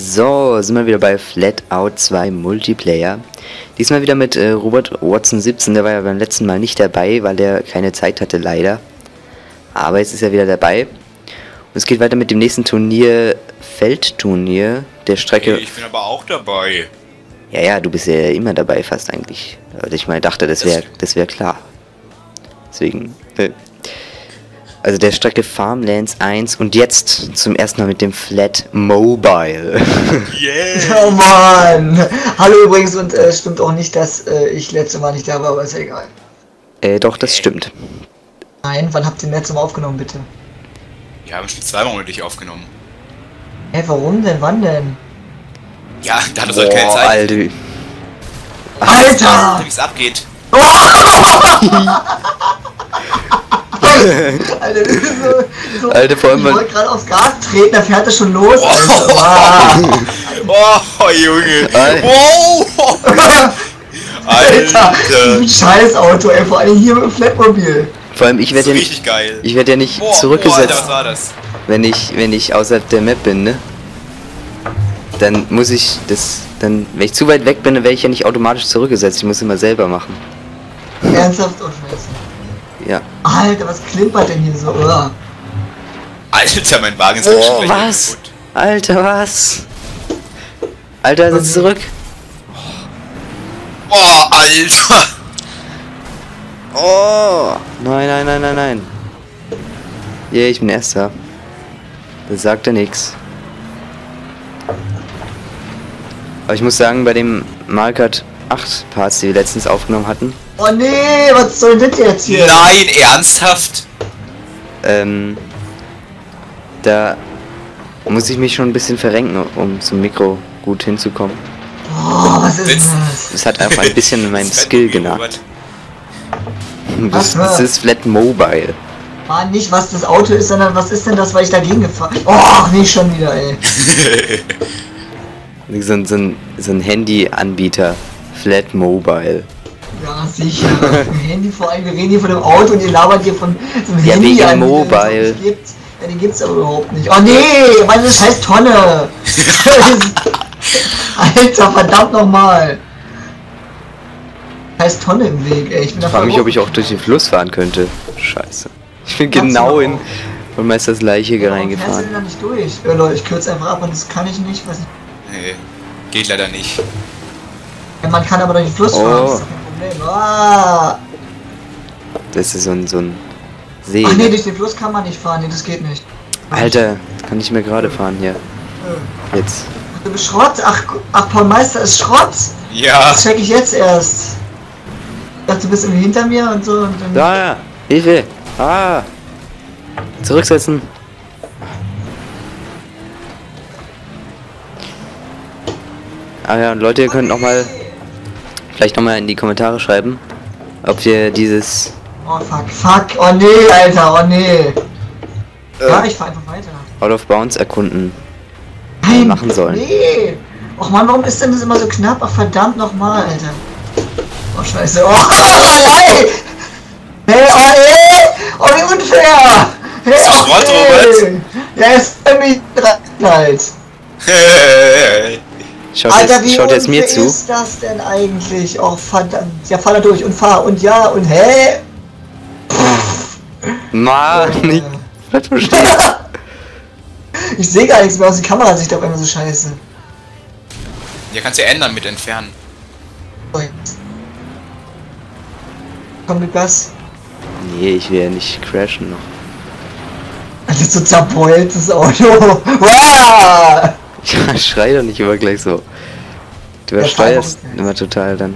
So, sind wir wieder bei Flatout 2 Multiplayer. Diesmal wieder mit äh, Robert Watson 17, der war ja beim letzten Mal nicht dabei, weil er keine Zeit hatte, leider. Aber jetzt ist er wieder dabei. Und es geht weiter mit dem nächsten Turnier, Feldturnier, der Strecke... Ich bin aber auch dabei. Ja, ja, du bist ja immer dabei fast eigentlich. Also ich mal dachte, das wäre das wär klar. Deswegen... Äh, also der Strecke Farmlands 1 und jetzt zum ersten Mal mit dem Flat Mobile. Yeah! Oh Mann! Hallo übrigens und äh, stimmt auch nicht, dass äh, ich letzte Mal nicht da war, aber ist ja egal. äh, doch, das stimmt. Nein, wann habt ihr letzte Mal aufgenommen, bitte? Wir haben schon zweimal ohne dich aufgenommen. Hä, warum denn? Wann denn? Ja, da hat es halt keine Zeit. Alter. Alter! Wie es abgeht. Alter, das ist so, so Alter, vor allem, ich wollte gerade aufs Gas treten, da fährt er schon los. Alter. Wow. Oh, Junge. Alter. Wow. Alter, Alter. ein scheiß Auto, ey, vor allem hier mit dem Flatmobil. Vor allem, ich Das werde ist ja nicht, richtig geil. ich werde ja nicht Boah, boah, Alter, zurückgesetzt, was war das? wenn ich, wenn ich außerhalb der Map bin, ne? Dann muss ich das, dann, wenn ich zu weit weg bin, dann werde ich ja nicht automatisch zurückgesetzt. Ich muss immer selber machen. Ernsthaft? Oh, scheiße. Ja. Alter, was klimpert denn hier so? Uah. Alter, mein Wagen ist schon Oh, was? kaputt. Alter, was? Alter, setz zurück. Oh, Alter. Oh! Nein, nein, nein, nein, nein. Yeah, ich bin Erster. Das sagt er nix. Aber ich muss sagen, bei dem Markert 8 Parts, die wir letztens aufgenommen hatten, Oh nee, was soll das jetzt hier? Nein, ernsthaft? ähm, da muss ich mich schon ein bisschen verrenken, um zum Mikro gut hinzukommen. Oh, was ist denn Witz. das? Es hat einfach ein bisschen mein Das Skill genagt. Was Das, das ist Flat Mobile. Mann, nicht was das Auto ist, sondern was ist denn das, weil ich dagegen gefahren Oh, ach, nicht schon wieder, ey. So, ein- so ein, so ein Handy-Anbieter. Flat Mobile. Ja, sicher. Ein Handy vor allem, wir reden hier von dem Auto und ihr labert hier von so einem Ja, Handy wegen an, Mobile. den. Ja, den gibt's aber überhaupt nicht. Oh nee, meine scheiß Tonne. Alter, verdammt nochmal. Scheiß Tonne im Weg, ey. Ich bin Ich frage mich, ob ich auch durch den Fluss fahren könnte. Scheiße. Ich bin Kannst genau in von Meisters Leiche du reingefahren. nicht durch? Ja, Leute, ich kürze einfach ab und das kann ich nicht. Was nee, geht leider nicht. Ja, man kann aber durch den Fluss Oh. fahren, das ist doch kein Problem. Ah. Das ist so ein, so ein See. Ach nee, ne? durch den Fluss kann man nicht fahren, nee, das geht nicht. Alter, kann ich mir gerade fahren hier. Äh. Jetzt. Du bist Schrott? Ach, ach, Paul Meister ist Schrott? Ja. Das check ich jetzt erst. Ich dachte, du bist irgendwie hinter mir und so und dann. Da, ja. Hilfe. Ah. Zurücksetzen. Ah ja, und Leute, ihr könnt noch mal vielleicht noch mal in die Kommentare schreiben, ob wir dieses Oh fuck, fuck, oh nee, Alter, oh nee. Äh. Ja, ich fahr einfach weiter. Out of Bounds erkunden. Nein, machen sollen. Nee. Och man, warum ist denn das immer so knapp? Ach verdammt nochmal, Alter. Oh scheiße. Oh, nein! Hey, oh ey! Oh wie unfair! Hey, oh, Schrott, ey. Ja, er ist irgendwie halt. Schaut, Alter, jetzt, wie schaut jetzt mir zu. ist das denn eigentlich? Oh verdammt. Ja, fahr da durch und fahr und ja und hä? Mann, ich was verstehe. Ich sehe gar nichts mehr aus der Kamera, sieht auf einmal so scheiße. Ja, kannst du ändern mit entfernen. Jetzt. Komm mit Gas. Nee, ich will ja nicht crashen noch. Das ist so zerbeult, das Auto. Wow! Ja, schrei doch nicht immer gleich so. Du Ja, übersteuerst doch. immer total dann.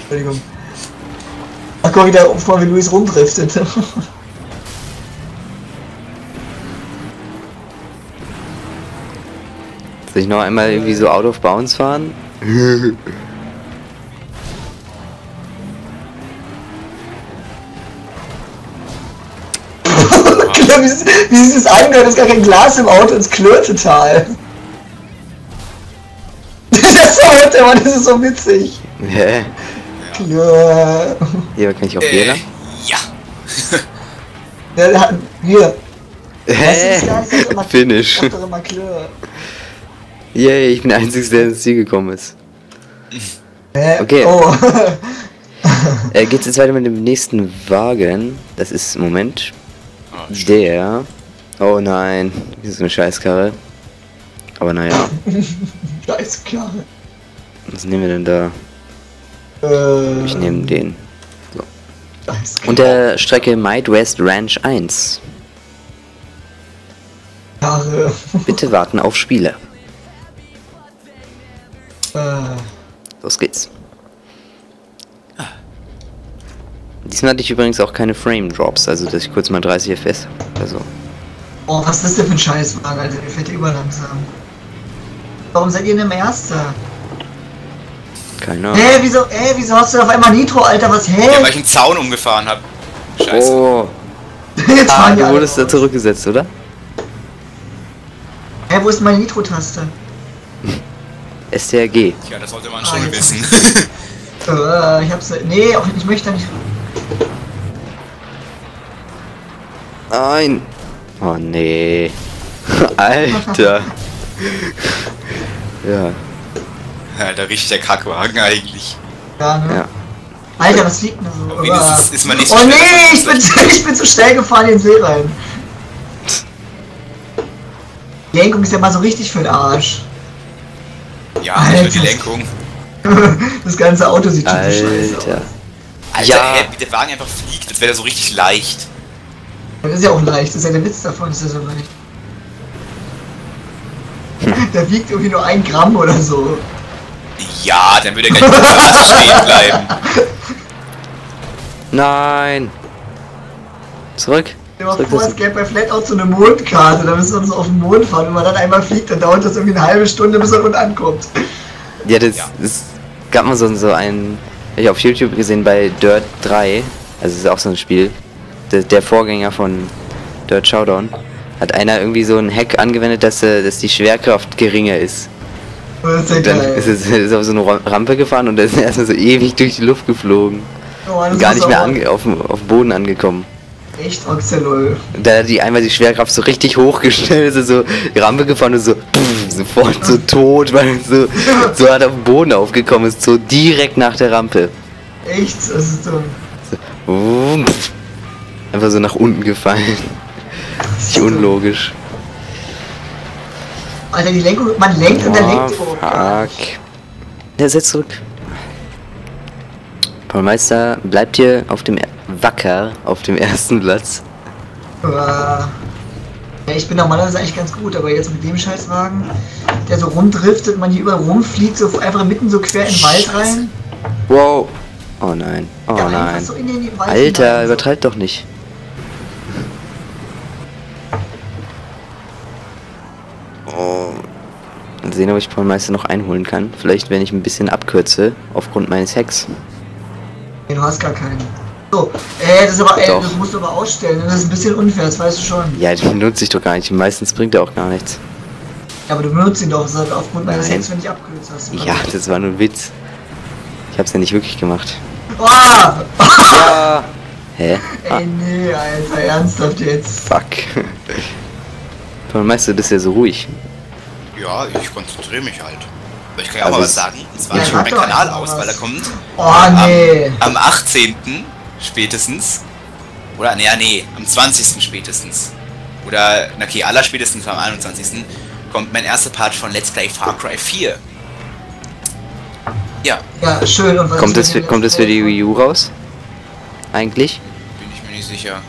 Entschuldigung. Ach, guck wieder vor, wie Luis rumdriftet. Soll ich noch einmal irgendwie so out of bounds fahren? wie, sie- wie sie es angehört, ist gar kein Glas im Auto, es klirrt total. Das Auto, Mann, das ist so witzig. Hä? Klirr. Hier kann ich auch Äh, Fehler. ja. Ja, Hier. Ist Hä? das? Das ist Finish. Yay, ich bin der Einzige, der ins Ziel gekommen ist. Hä? Okay. Oh. Äh, geht's jetzt weiter mit dem nächsten Wagen? Das ist, Moment, der... Oh nein, das ist eine Scheißkarre. Aber naja, Scheiß Karre. was nehmen wir denn da? Äh, Ich nehme den. Scheiß Und der Strecke Might West Ranch 1. Karre. Bitte warten auf Spiele. äh, Los geht's. Diesmal hatte ich übrigens auch keine Frame Drops, also dass ich kurz mal 30 FPS. Also, oh, was ist das denn für ein Scheißwagen, Alter? Der fährt ja überlangsam. Warum seid ihr denn im Erster? keine Ahnung. Hä, wieso, hä, wieso hast du auf einmal Nitro, Alter? Was, hä? Ja, weil ich einen Zaun umgefahren habe. Scheiße. Oh, Jetzt ah, du alle wurdest da zurückgesetzt, oder? Hä, wo ist meine Nitro-Taste? STRG. Ja, das sollte man Ah, schon jetzt- wissen. Äh, ich hab's. Nee, auch ich möchte da nicht. Nein. Oh nee. Alter. ja, Alter, richtig der Kackwagen eigentlich. Ja, ne? ja. Alter, was liegt denn so? Wenigstens ist man nicht so oh schnell, nee, ich bin, ich bin zu schnell gefahren in den See rein. Die Lenkung ist ja mal so richtig für den Arsch. Ja, nicht nur die Alter. Lenkung. Das ganze Auto sieht schon so scheiße aus. Alter. Ja. ey, wie der Wagen einfach fliegt, als wäre der so richtig leicht. Das ist ja auch leicht, das ist ja der Witz davon, ist ja so leicht. Der wiegt irgendwie nur ein Gramm oder so. Ja, dann würde er gleich auf der Straße stehen bleiben. Nein. Zurück. Stell dir mal vor, das- es gäbe bei Flatout so eine Mondkarte, da müssen wir uns auf den Mond fahren. Wenn man dann einmal fliegt, dann dauert das irgendwie eine halbe Stunde, bis er unten ankommt. Ja, das, Ja. das gab mal so, so ein, ich auf YouTube gesehen bei Dirt 3, also ist auch so ein Spiel, der, der Vorgänger von Dirt Showdown, hat einer irgendwie so einen Hack angewendet, dass, äh, dass die Schwerkraft geringer ist. Das ist ja dann ist es ist auf so eine Ra- Rampe gefahren und ist er erstmal so ewig durch die Luft geflogen. Oh Gar nicht mehr auf, auf dem Boden angekommen. Echt Oxelol. Da hat die einmal die Schwerkraft so richtig hochgestellt, ist er so die Rampe gefahren und so pff, sofort so tot, weil er so, so hat auf den Boden aufgekommen ist, so direkt nach der Rampe. Echt, das ist dumm. Um, pff. Einfach so nach unten gefallen. Nicht unlogisch. Alter, die Lenkung, man lenkt und dann Oh, lenkt überhaupt gar fuck. Der setzt zurück. Paul Meister bleibt hier auf dem er wacker auf dem ersten Platz. Ja, ich bin normalerweise eigentlich ganz gut, aber jetzt mit dem Scheißwagen, der so rumdriftet, man hier überall rumfliegt, so einfach mitten so quer in den Wald rein. Wow. Oh nein. Oh Ja, nein. so in den Wald Alter, hinein, so. übertreib doch nicht. Oh. Mal sehen, ob ich Paul Meister noch einholen kann. Vielleicht, wenn ich ein bisschen abkürze, aufgrund meines Hacks. Nee, du hast gar keinen. So, äh, das ist aber, ey, Doch. das musst du aber ausstellen, das ist ein bisschen unfair, das weißt du schon. Ja, den benutze ich doch gar nicht. Meistens bringt er auch gar nichts. Ja, aber du benutzt ihn doch, das ist aufgrund meines. Hacks, wenn ich abkürze. hast du Ja, das war nur ein Witz. Ich hab's ja nicht wirklich gemacht. Ah! Ah! Hä? Ah, Ey, nee, Alter, ernsthaft jetzt. fuck. Paul Meister, du bist ja so ruhig. Ja, ich konzentriere mich halt. Aber ich kann ja auch Also mal was es- sagen. Und zwar, Ja, meinen doch Kanal aus, was. weil er kommt Oh, nee. am 18. spätestens. Oder, nee, nee, am 20. spätestens. Oder, na okay, aller spätestens am 21. kommt mein erster Part von Let's Play Far Cry 4. Ja, Ja, schön. Und was Kommt ist es für, kommt es für die Wii U raus? Eigentlich? bin ich mir nicht sicher.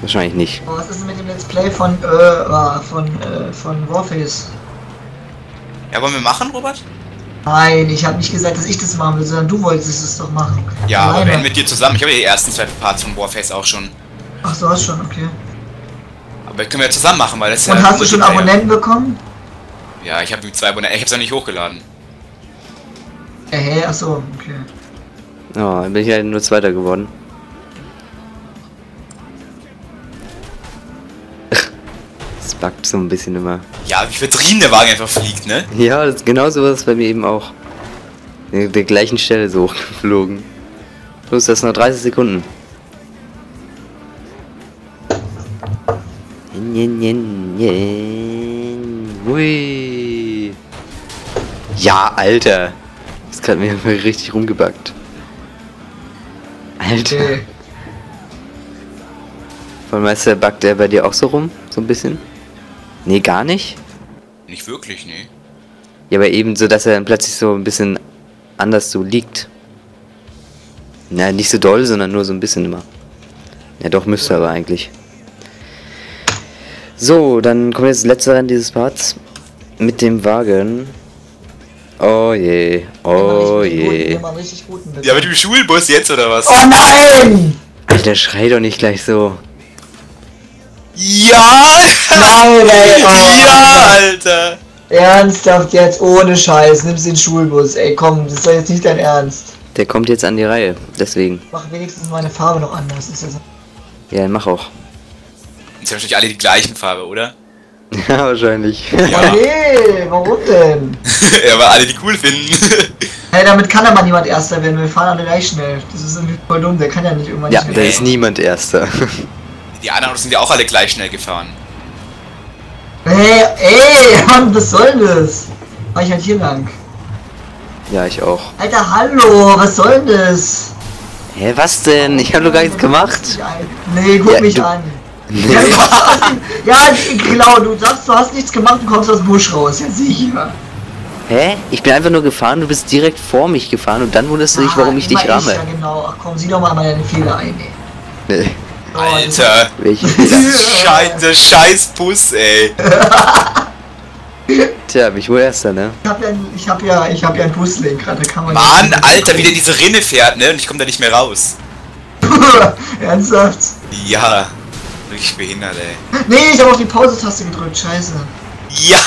Wahrscheinlich nicht. Oh, Was ist denn mit dem Let's Play von, äh, ah, von, äh, von Warface? Ja, wollen wir machen, Robert? Nein, ich habe nicht gesagt, dass ich das machen will, sondern du wolltest es doch machen. Ja, aber Alleine. wenn mit dir zusammen. Ich habe ja die ersten zwei Parts von Warface auch schon. Ach, du hast schon, okay. Aber können wir ja zusammen machen, weil das ist Und ja. hast du schon. Abonnenten bekommen? Ja, ich habe zwei Abonnenten. Ich habe es noch nicht hochgeladen. Äh, hä, ach so, okay. Oh, dann bin ich halt nur Zweiter geworden. Backt so ein bisschen immer. Ja, wie vertrieben der Wagen einfach fliegt, ne? Ja, das, genau so war es bei mir eben auch. Der, der gleichen Stelle so hochgeflogen. Los, das sind noch 30 Sekunden. Jen, jen, jen. Hui. Ja, Alter. Ist gerade mir richtig rumgebackt. Alter. Okay. Von Meister backt er bei dir auch so rum? So ein bisschen? Nee, gar nicht? Nicht wirklich, nee. Ja, aber eben so, dass er dann plötzlich so ein bisschen anders so liegt. Na, nicht so doll, sondern nur so ein bisschen immer. Ja, doch, müsste aber eigentlich. So, dann kommt jetzt das letzte Rennen dieses Parts. Mit dem Wagen. Oh je, oh je. Ja, mit dem Schulbus jetzt oder was? Oh nein! Alter, schrei doch nicht gleich so. Ja! Nein, ey, oh, ja, Alter! Ernsthaft jetzt, ohne Scheiß, nimmst den Schulbus. Ey, komm, das ist doch jetzt nicht dein Ernst. Der kommt jetzt an die Reihe, deswegen. Mach wenigstens meine Farbe noch anders. Ist ja so. Ja, mach auch. Jetzt haben wahrscheinlich alle die gleichen Farbe, oder? Ja, wahrscheinlich. Oh Ja. nee, warum denn? ja, weil alle die cool finden. Hey, damit kann aber niemand Erster werden, wir fahren alle gleich schnell. Das ist irgendwie voll dumm, der kann ja nicht irgendwann Ja, nicht da ist niemand Erster. Die anderen sind ja auch alle gleich schnell gefahren. Ey, Mann, was soll denn das? Fahr ich halt hier lang. Ja, ich auch. Alter, hallo, was soll denn das? Hä, was denn? Ich habe doch gar nichts gemacht. Nee, guck Ja, mich du- an. Nee. Ja, du ja, genau, du sagst, du hast nichts gemacht und kommst aus dem Busch raus. Ja, sicher. Hä? Ich bin einfach nur gefahren, du bist direkt vor mich gefahren und dann wunderst du dich, warum ich dich rahme. Ja, genau. Ach komm, sieh doch mal deine Fehler ein, ey. Nee. Alter! Welche Fehler? Scheiß, der scheiß Bus, ey! Tja, bin ich wohl Erster, ne? Ich hab ja, ich hab ja, ich hab ja ein Buslenkrad, da kann man. Mann, Alter, wie der diese Rinne fährt, ne? Und ich komme da nicht mehr raus. Ernsthaft? Ja, wirklich behindert, ey. Nee, ich habe auf die Pause-Taste gedrückt, scheiße. Ja!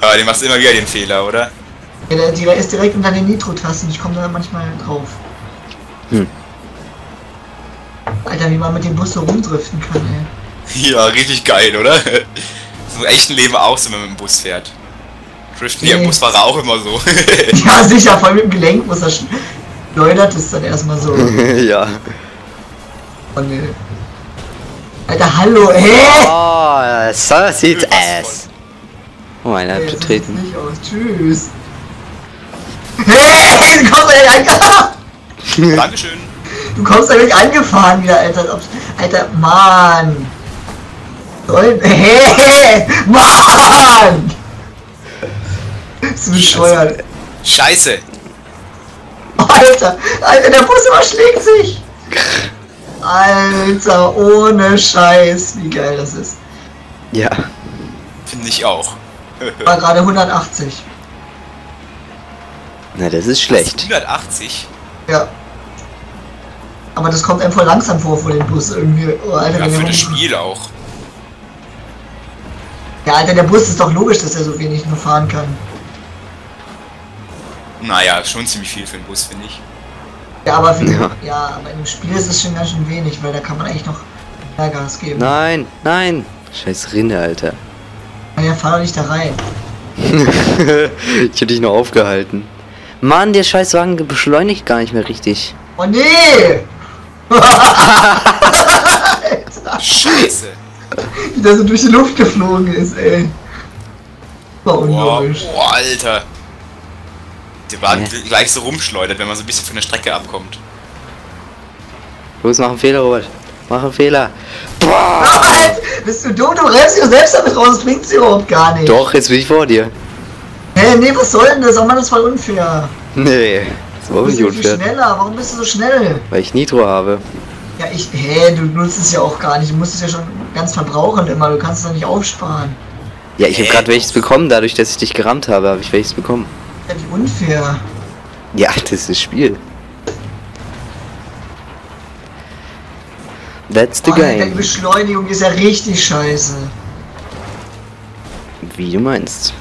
Aber den machst du immer wieder den Fehler, oder? Ja, der, der ist direkt unter den Nitro-Tasten, ich komme da manchmal drauf. Hm. Alter, wie man mit dem Bus so rumdriften kann, ey. Ja, richtig geil, oder? So im echten Leben auch so, wenn man mit dem Bus fährt. Driften die Nee. Busfahrer auch immer so. Ja, sicher, vor allem mit dem Gelenk muss er sch- schleudert es dann erstmal so. ja. Oh, nee. Alter, hallo, ey! Oh, so sieht's aus. Oh, einer hat Ey, betreten. nicht aus. Tschüss. Hey, da nicht angefahren! Dankeschön. Du kommst da nicht angefahren wieder, Alter. Alter, Mann! Soll. Hey! Mann! Bist du bescheuert? Scheiße. Alter! Alter, der Bus überschlägt sich! Alter, ohne Scheiß, wie geil das ist. Ja. Finde ich auch. War gerade 180. Na, das ist schlecht. 180? Ja. Aber das kommt einem voll langsam vor vor dem Bus irgendwie. Oh, Alter, Ja, wenn für das Spiel auch. ja, Alter, der Bus ist doch logisch, dass er so wenig nur fahren kann. Naja, schon ziemlich viel für den Bus, finde ich. Ja, aber für, Ja. ja. aber im Spiel ist es schon ganz schön wenig, weil da kann man eigentlich noch mehr Gas geben. Nein, nein. Scheiß Rinne, Alter. Ja, fahr doch nicht da rein. ich hätte dich noch aufgehalten. Mann, der Scheißwagen beschleunigt gar nicht mehr richtig. Oh nee! Scheiße. Wie der so durch die Luft geflogen ist, ey. War Boah, unlogisch. boah, Alter. Der war Hä? gleich so rumschleudert, wenn man so ein bisschen von der Strecke abkommt. Los, mach einen Fehler, Robert. Mach einen Fehler. Boah! Alter, bist du dumm? Du rennst dich selbst damit raus, das bringt sie überhaupt gar nicht. Doch, jetzt bin ich vor dir. Hä, nee, was soll denn das? Oh Mann, das ist voll unfair. Nee, das war Du auch bist ja viel schneller. Warum bist du so schnell? Weil ich Nitro habe. Ja, ich. Hä, du nutzt es ja auch gar nicht. Du musst es ja schon ganz verbrauchen immer. Du kannst es doch nicht aufsparen. Ja, ich habe gerade welches bekommen, dadurch, dass ich dich gerammt habe, habe ich welches bekommen. Ja, wie unfair. Ja, das ist das Spiel. That's the Oh, Alter, die game. Beschleunigung ist ja richtig scheiße. Wie du meinst.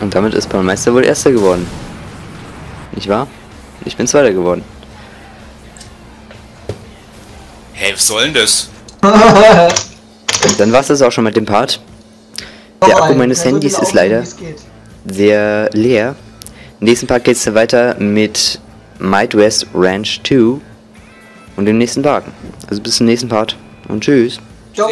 Und damit ist Baumeister wohl Erster geworden. Nicht wahr? Ich bin Zweiter geworden. Hey, was soll denn das? Dann war es das auch schon mit dem Part. Der Akku meines Handys ist leider sehr leer. Im nächsten Part geht es weiter mit Might West Ranch 2 und dem nächsten Wagen. Also bis zum nächsten Part und tschüss. Ciao.